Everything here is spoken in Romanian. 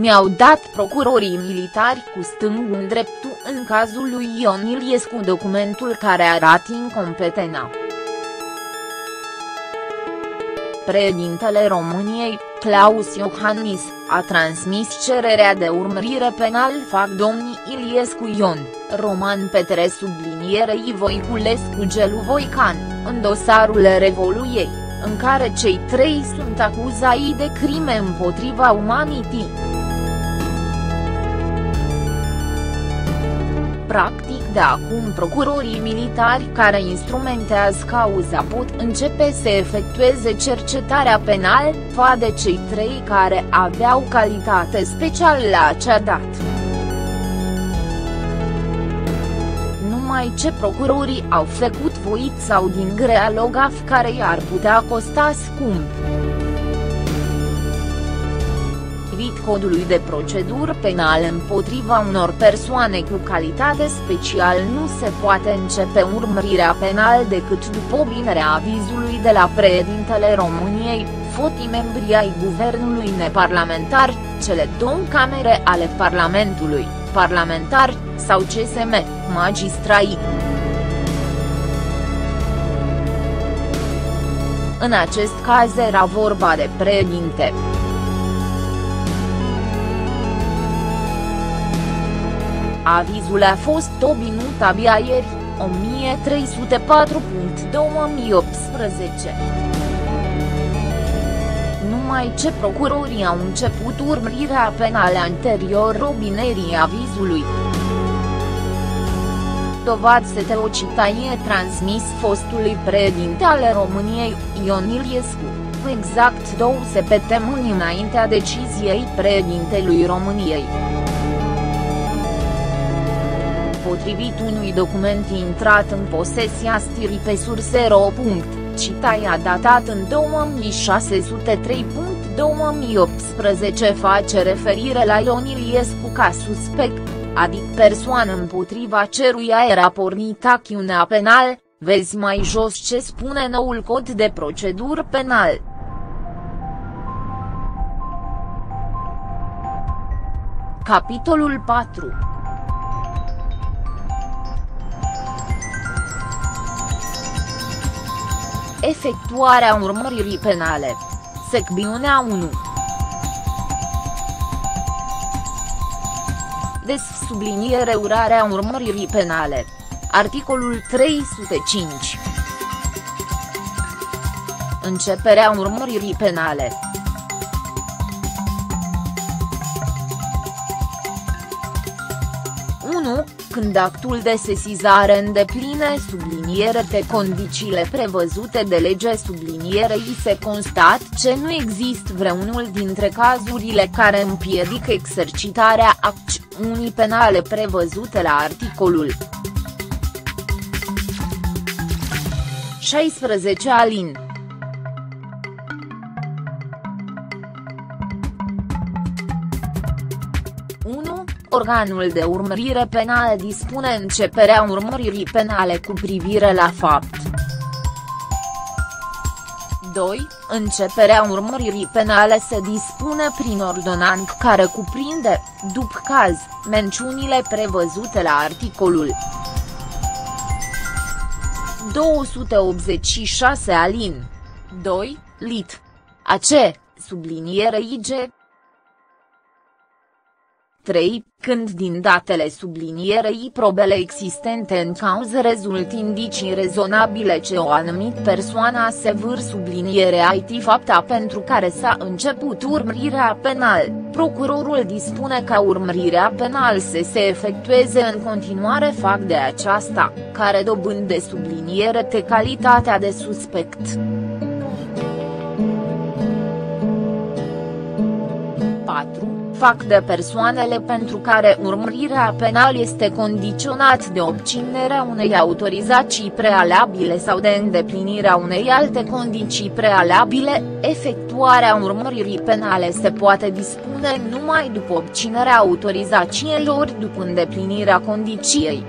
mi-au dat procurorii militari cu stângul dreptul în cazul lui Ion Iliescu documentul care arată incompetența. Președintele României, Claus Iohannis, a transmis cererea de urmărire penal fac domnii Iliescu Ion, Roman Petre sublinierei Voiculescu Gelu Voican, în dosarul Revoluiei, în care cei trei sunt acuzați de crime împotriva umanității. Practic de acum procurorii militari care instrumentează cauza pot începe să efectueze cercetarea penală fa de cei trei care aveau calitate specială la acea dată. Numai ce procurorii au făcut voit sau din grea logaf care i-ar putea costa scump potrivit codului de procedură penală împotriva unor persoane cu calitate special nu se poate începe urmărirea penală decât după obinerea avizului de la președintele României, fotii membri ai guvernului neparlamentar, cele două camere ale Parlamentului, parlamentar, sau CSM, magistrai. În acest caz era vorba de președinte. Avizul a fost obținut abia ieri, 1304.2018. Numai ce procurorii au început urmărirea penală anterior robinerii avizului. Dovadă Teocitaie transmis fostului președinte al României, Ion Iliescu, exact două săptămâni înaintea deciziei președintelui României potrivit unui document intrat în posesia stirii pe sursero. Citaia datat în 2603.2018 face referire la Ion Iliescu ca suspect, adică persoană împotriva ceruia era pornit acțiunea penal, vezi mai jos ce spune noul cod de procedură penal. Capitolul 4 Efectuarea urmăririi penale. Secțiunea 1 Des subliniere urarea urmăririi penale. Articolul 305 Începerea urmăririi penale. Unu, când actul de sesizare îndepline subliniere pe condițiile prevăzute de lege sublinierei se constat ce nu există vreunul dintre cazurile care împiedică exercitarea acțiunii penale prevăzute la articolul 16 alin. Organul de urmărire penală dispune începerea urmăririi penale cu privire la fapt. 2. Începerea urmăririi penale se dispune prin ordonanță care cuprinde, după caz, mențiunile prevăzute la articolul 286 alin. 2, lit. AC, subliniere IG, 3. Când din datele sublinierei probele existente în cauză rezult indicii rezonabile ce o anumit persoană asevâr sublinierea IT fapta pentru care s-a început urmărirea penal, procurorul dispune ca urmărirea penal să se efectueze în continuare fac de aceasta, care dobând de subliniere de calitatea de suspect. Fac de persoanele pentru care urmărirea penal este condiționat de obținerea unei autorizații prealabile sau de îndeplinirea unei alte condiții prealabile, efectuarea urmăririi penale se poate dispune numai după obținerea autorizațiilor după îndeplinirea condiției.